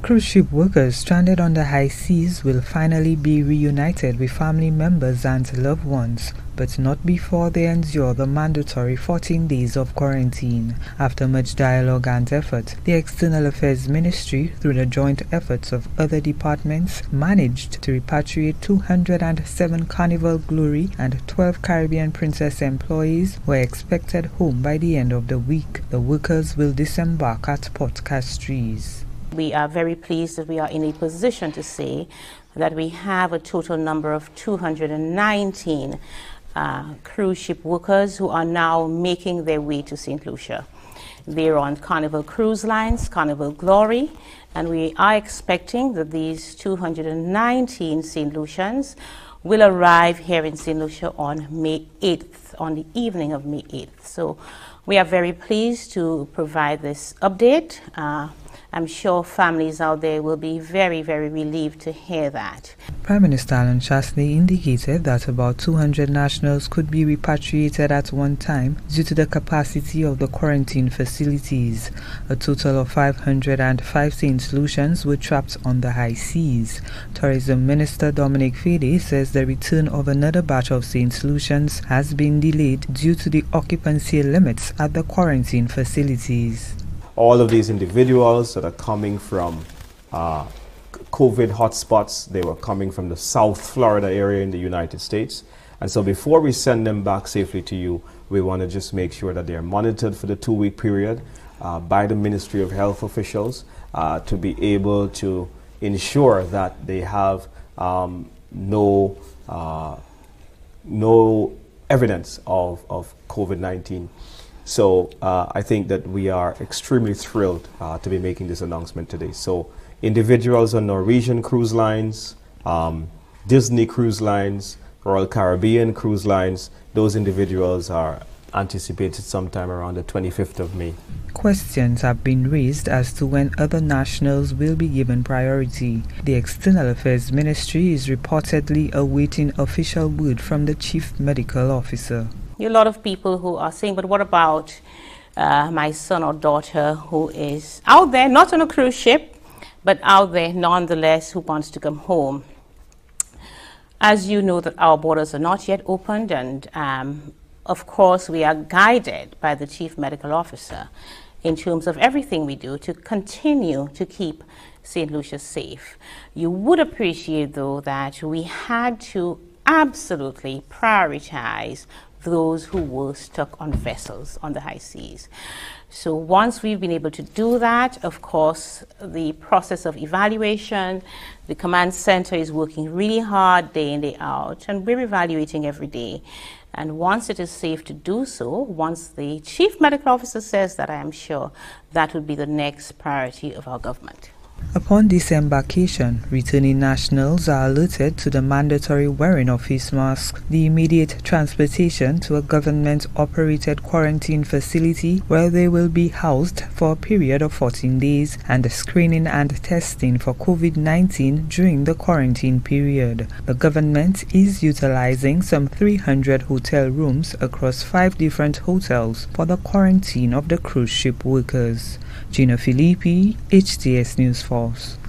Cruise ship workers stranded on the high seas will finally be reunited with family members and loved ones, but not before they endure the mandatory 14 days of quarantine. After much dialogue and effort, the External Affairs Ministry, through the joint efforts of other departments, managed to repatriate 207 Carnival Glory and 12 Caribbean Princess employees who are expected home by the end of the week. The workers will disembark at Port Castries. We are very pleased that we are in a position to say that we have a total number of 219 uh, cruise ship workers who are now making their way to St. Lucia. They're on Carnival Cruise Lines, Carnival Glory, and we are expecting that these 219 St. Lucians will arrive here in St. Lucia on May 8th, on the evening of May 8th. So we are very pleased to provide this update. Uh, I'm sure families out there will be very, very relieved to hear that. Prime Minister Allen Chastanet indicated that about 200 nationals could be repatriated at one time due to the capacity of the quarantine facilities. A total of 505 St. Lucians were trapped on the high seas. Tourism Minister Dominic Fedee says the return of another batch of St. Lucians has been delayed due to the occupancy limits at the quarantine facilities all of these individuals that are coming from uh, COVID hotspots, they were coming from the South Florida area in the United States. And so before we send them back safely to you, we want to just make sure that they're monitored for the two week period uh, by the Ministry of Health officials uh, to be able to ensure that they have um, no, uh, no evidence of, of COVID 19. So uh, I think that we are extremely thrilled uh, to be making this announcement today. So individuals on Norwegian cruise lines, um, Disney cruise lines, Royal Caribbean cruise lines, those individuals are anticipated sometime around the 25th of May. Questions have been raised as to when other nationals will be given priority. The External Affairs Ministry is reportedly awaiting official word from the Chief Medical Officer a lot of people who are saying, but what about uh, my son or daughter who is out there, not on a cruise ship, but out there nonetheless who wants to come home? As you know that our borders are not yet opened and um, of course we are guided by the chief medical officer in terms of everything we do to continue to keep St. Lucia safe. You would appreciate though that we had to absolutely prioritize those who were stuck on vessels on the high seas. So once we've been able to do that, of course, the process of evaluation, the command center is working really hard day in, day out, and we're evaluating every day. And once it is safe to do so, once the chief medical officer says that, I am sure that would be the next priority of our government. Upon disembarkation, returning nationals are alerted to the mandatory wearing of face masks, the immediate transportation to a government-operated quarantine facility where they will be housed for a period of 14 days, and screening and testing for COVID-19 during the quarantine period. The government is utilizing some 300 hotel rooms across five different hotels for the quarantine of the cruise ship workers. Gina Filippi, HTS News Force.